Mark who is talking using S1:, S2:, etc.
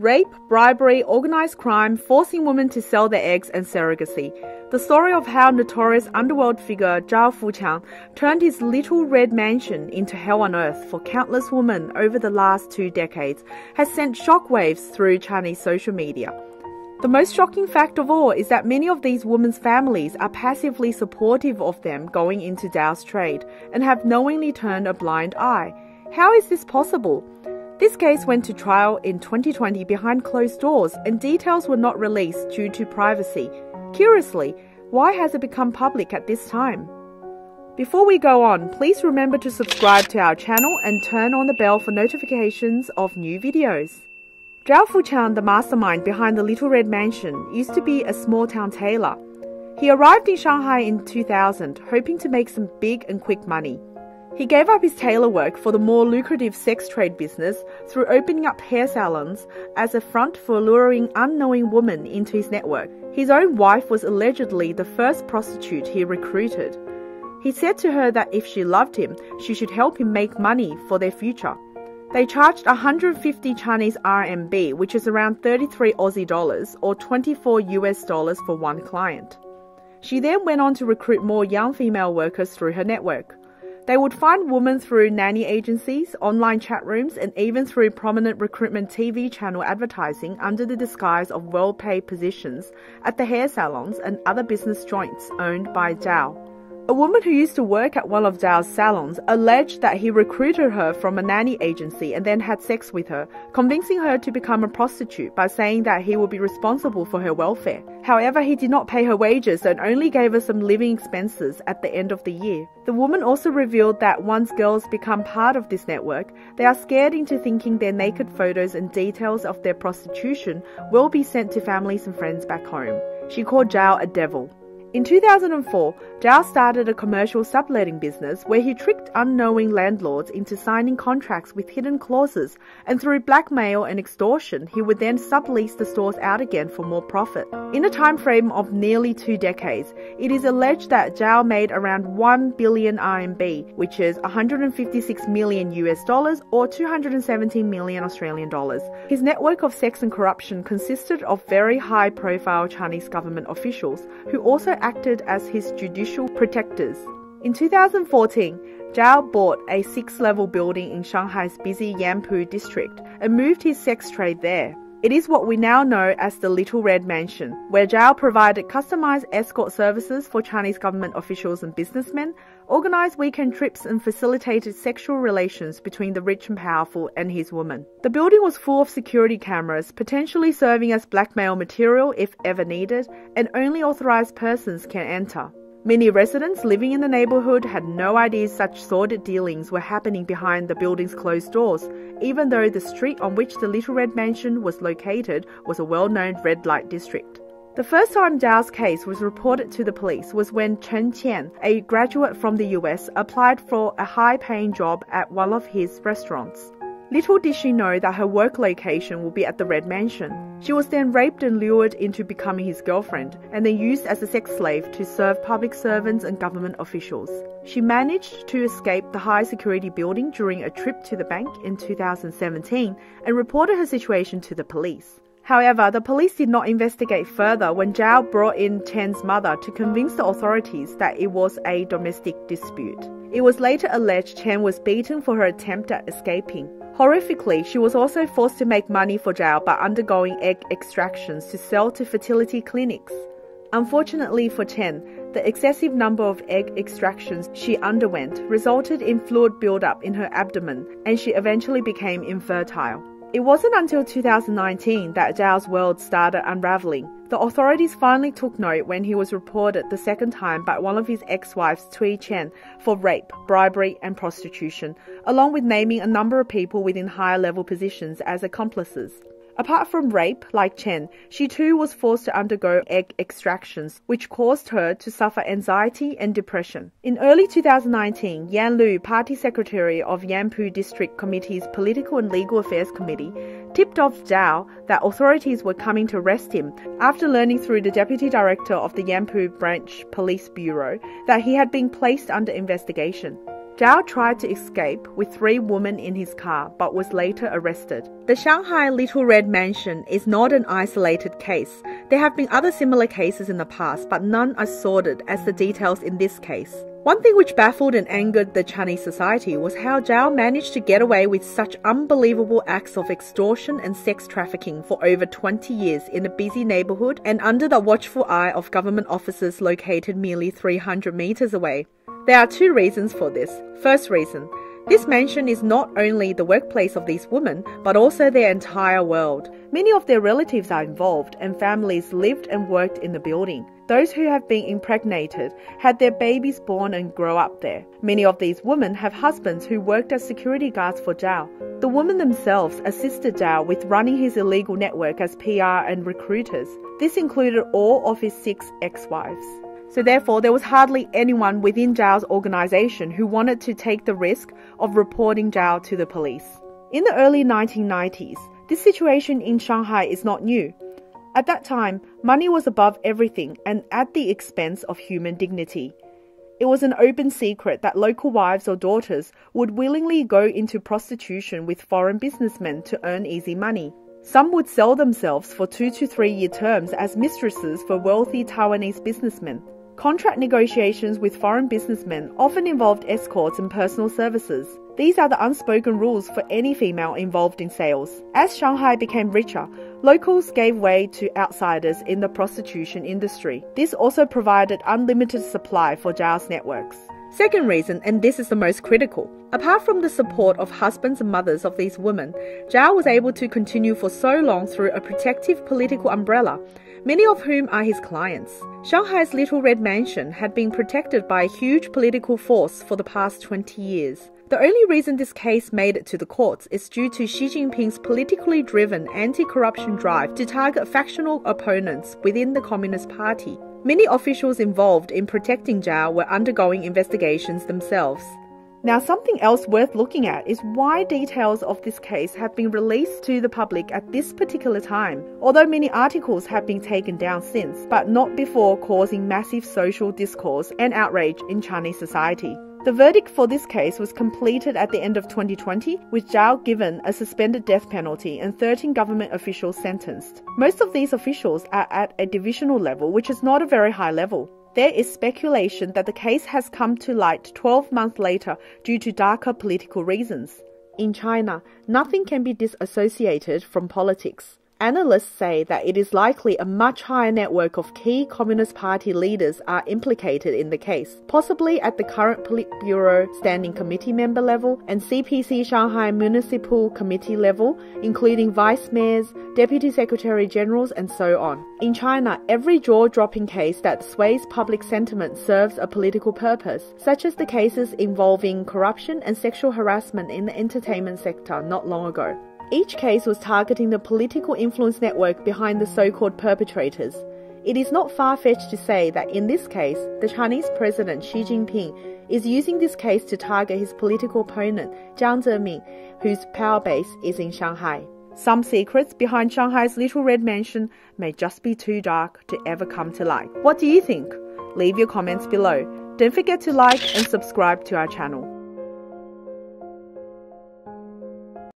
S1: rape, bribery, organized crime, forcing women to sell their eggs, and surrogacy. The story of how notorious underworld figure Zhao Fuqiang turned his little red mansion into hell on earth for countless women over the last two decades has sent shockwaves through Chinese social media. The most shocking fact of all is that many of these women's families are passively supportive of them going into Zhao's trade and have knowingly turned a blind eye. How is this possible? This case went to trial in 2020 behind closed doors and details were not released due to privacy. Curiously, why has it become public at this time? Before we go on, please remember to subscribe to our channel and turn on the bell for notifications of new videos. Zhao Fuqiang, the mastermind behind the Little Red Mansion, used to be a small town tailor. He arrived in Shanghai in 2000, hoping to make some big and quick money. He gave up his tailor work for the more lucrative sex trade business through opening up hair salons as a front for luring unknowing women into his network. His own wife was allegedly the first prostitute he recruited. He said to her that if she loved him, she should help him make money for their future. They charged 150 Chinese RMB, which is around 33 Aussie dollars or 24 US dollars for one client. She then went on to recruit more young female workers through her network. They would find women through nanny agencies, online chat rooms, and even through prominent recruitment TV channel advertising under the disguise of well paid positions at the hair salons and other business joints owned by Zhao. A woman who used to work at one of Zhao's salons alleged that he recruited her from a nanny agency and then had sex with her, convincing her to become a prostitute by saying that he would be responsible for her welfare. However, he did not pay her wages and only gave her some living expenses at the end of the year. The woman also revealed that once girls become part of this network, they are scared into thinking their naked photos and details of their prostitution will be sent to families and friends back home. She called Zhao a devil. In 2004, Zhao started a commercial subletting business where he tricked unknowing landlords into signing contracts with hidden clauses, and through blackmail and extortion, he would then sublease the stores out again for more profit. In a time frame of nearly two decades, it is alleged that Zhao made around 1 billion RMB, which is 156 million US dollars or 217 million Australian dollars. His network of sex and corruption consisted of very high profile Chinese government officials who also acted as his judicial protectors. In 2014, Zhao bought a six level building in Shanghai's busy Yangpu district and moved his sex trade there. It is what we now know as the Little Red Mansion, where Zhao provided customized escort services for Chinese government officials and businessmen, organized weekend trips, and facilitated sexual relations between the rich and powerful and his woman. The building was full of security cameras, potentially serving as blackmail material if ever needed, and only authorized persons can enter. Many residents living in the neighborhood had no idea such sordid dealings were happening behind the building's closed doors, even though the street on which the Little Red Mansion was located was a well known red light district. The first time Zhao's case was reported to the police was when Chen Qian, a graduate from the US, applied for a high paying job at one of his restaurants. Little did she know that her work location would be at the Red Mansion. She was then raped and lured into becoming his girlfriend, and then used as a sex slave to serve public servants and government officials. She managed to escape the high security building during a trip to the bank in 2017 and reported her situation to the police. However, the police did not investigate further when Zhao brought in Chen's mother to convince the authorities that it was a domestic dispute. It was later alleged Chen was beaten for her attempt at escaping. Horrifically, she was also forced to make money for Zhao by undergoing egg extractions to sell to fertility clinics. Unfortunately for Chen, the excessive number of egg extractions she underwent resulted in fluid buildup in her abdomen, and she eventually became infertile. It wasn't until 2019 that Zhao's world started unraveling. The authorities finally took note when he was reported the second time by one of his ex-wives, Tui Chen, for rape, bribery, and prostitution, along with naming a number of people within higher level positions as accomplices. Apart from rape, like Chen, she too was forced to undergo egg extractions, which caused her to suffer anxiety and depression. In early 2019, Yan Lu, party secretary of Yangpu District Committee's Political and Legal Affairs Committee, tipped off Zhao that authorities were coming to arrest him after learning through the deputy director of the Yangpu Branch Police Bureau that he had been placed under investigation. Zhao tried to escape with three women in his car but was later arrested. The Shanghai Little Red Mansion is not an isolated case. There have been other similar cases in the past, but none as sordid as the details in this case. One thing which baffled and angered the Chinese society was how Zhao managed to get away with such unbelievable acts of extortion and sex trafficking for over 20 years in a busy neighborhood and under the watchful eye of government officers located merely 300 meters away. There are two reasons for this. First reason, this mansion is not only the workplace of these women, but also their entire world. Many of their relatives are involved, and families lived and worked in the building. Those who have been impregnated had their babies born and grow up there. Many of these women have husbands who worked as security guards for Zhao. The women themselves assisted Zhao with running his illegal network as PR and recruiters. This included all of his six ex wives. So therefore, there was hardly anyone within Zhao's organization who wanted to take the risk of reporting Zhao to the police. In the early 1990s, this situation in Shanghai is not new. At that time, money was above everything and at the expense of human dignity. It was an open secret that local wives or daughters would willingly go into prostitution with foreign businessmen to earn easy money. Some would sell themselves for two to three year terms as mistresses for wealthy Taiwanese businessmen. Contract negotiations with foreign businessmen often involved escorts and personal services. These are the unspoken rules for any female involved in sales. As Shanghai became richer, locals gave way to outsiders in the prostitution industry. This also provided unlimited supply for Zhao's networks. Second reason, and this is the most critical, apart from the support of husbands and mothers of these women, Zhao was able to continue for so long through a protective political umbrella many of whom are his clients. Shanghai's Little Red Mansion had been protected by a huge political force for the past 20 years. The only reason this case made it to the courts is due to Xi Jinping's politically driven anti corruption drive to target factional opponents within the Communist Party. Many officials involved in protecting Zhao were undergoing investigations themselves. Now, something else worth looking at is why details of this case have been released to the public at this particular time, although many articles have been taken down since, but not before causing massive social discourse and outrage in Chinese society. The verdict for this case was completed at the end of 2020, with Zhao given a suspended death penalty and 13 government officials sentenced. Most of these officials are at a divisional level, which is not a very high level. There is speculation that the case has come to light 12 months later due to darker political reasons. In China, nothing can be disassociated from politics. Analysts say that it is likely a much higher network of key Communist Party leaders are implicated in the case, possibly at the current Politburo Standing Committee member level and CPC Shanghai Municipal Committee level, including vice mayors, deputy secretary generals, and so on. In China, every jaw dropping case that sways public sentiment serves a political purpose, such as the cases involving corruption and sexual harassment in the entertainment sector not long ago. Each case was targeting the political influence network behind the so called perpetrators. It is not far fetched to say that in this case, the Chinese President Xi Jinping is using this case to target his political opponent, Jiang Zemin, whose power base is in Shanghai. Some secrets behind Shanghai's Little Red Mansion may just be too dark to ever come to light. What do you think? Leave your comments below. Don't forget to like and subscribe to our channel.